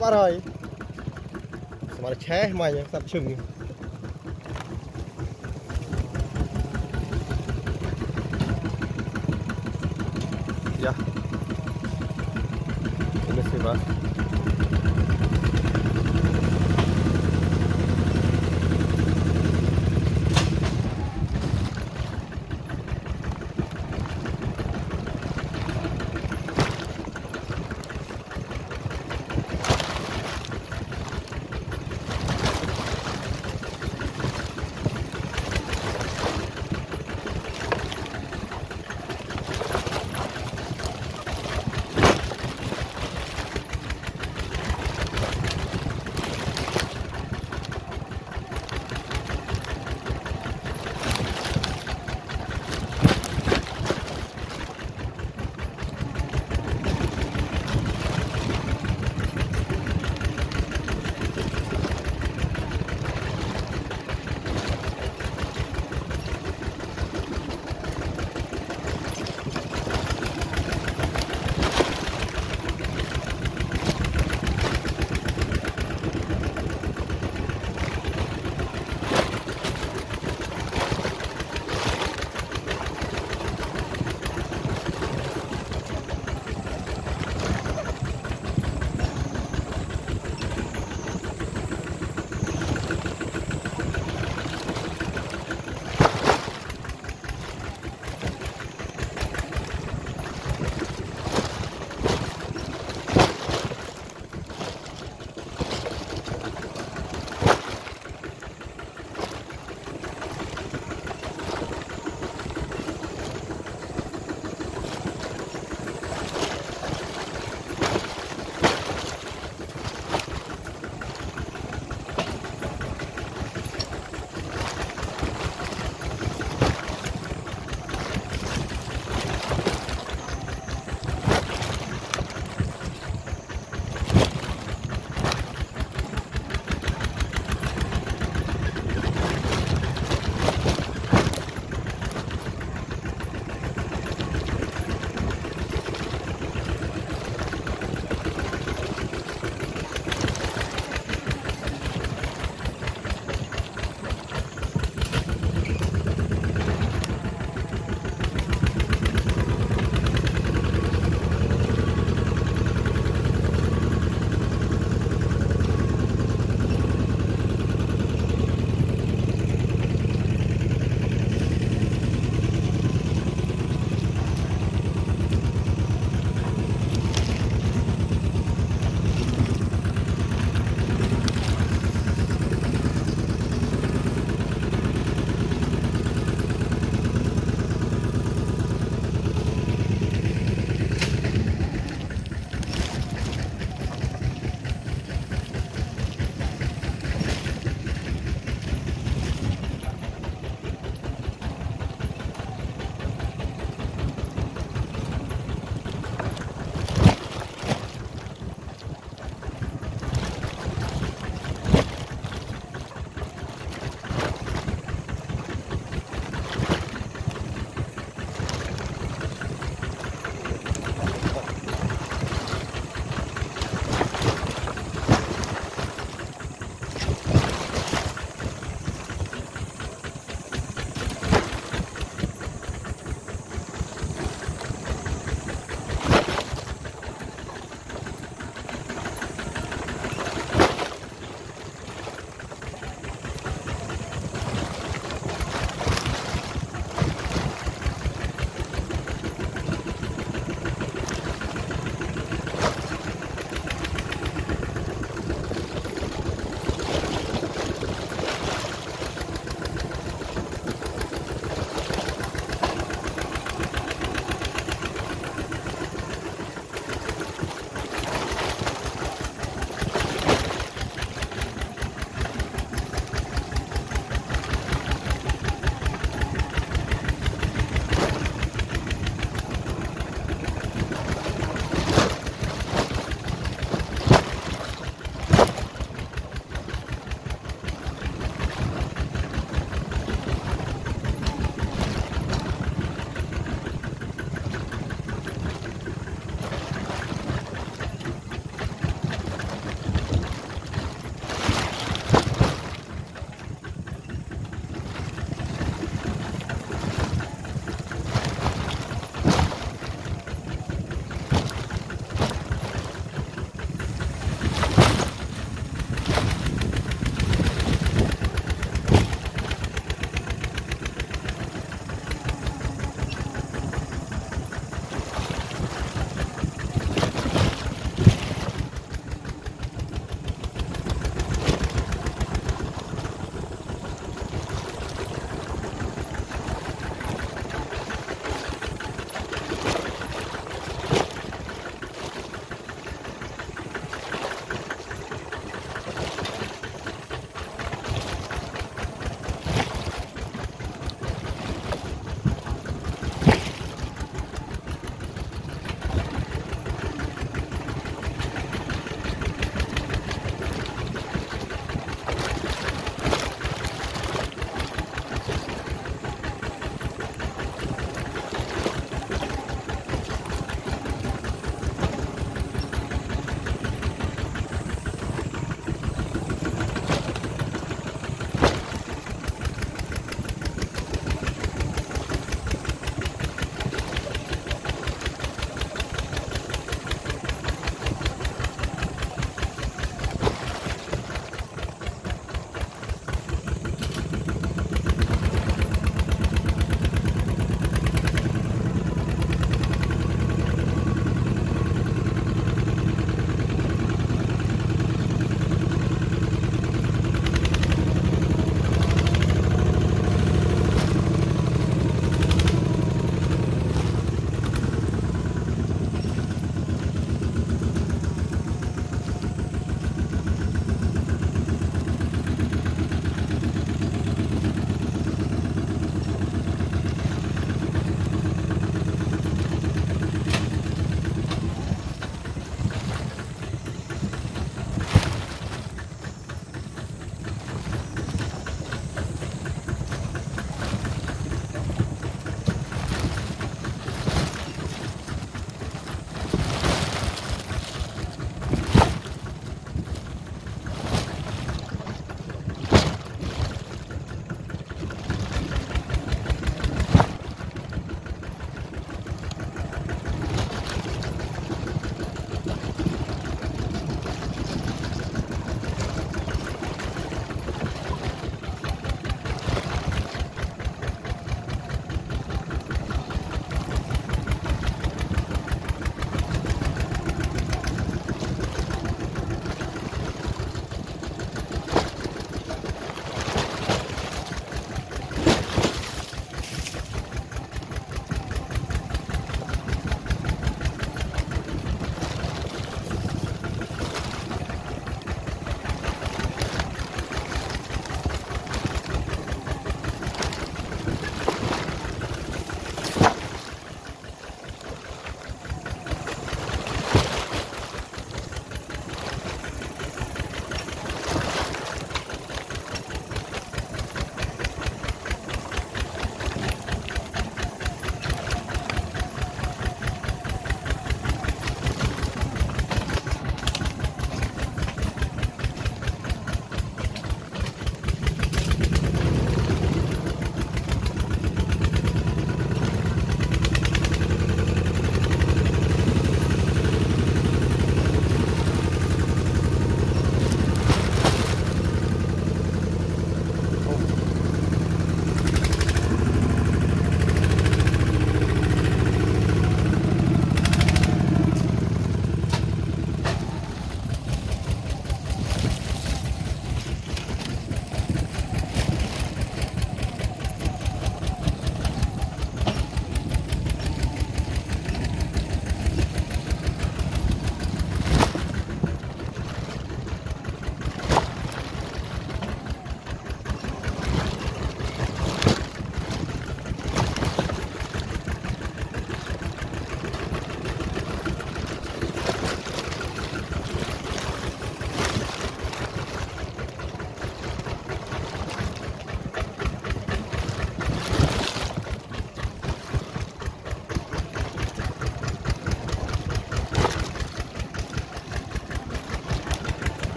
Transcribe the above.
nó bắt rồi mà nó ché mày sắp chừng Yeah. Ini sih, Mas.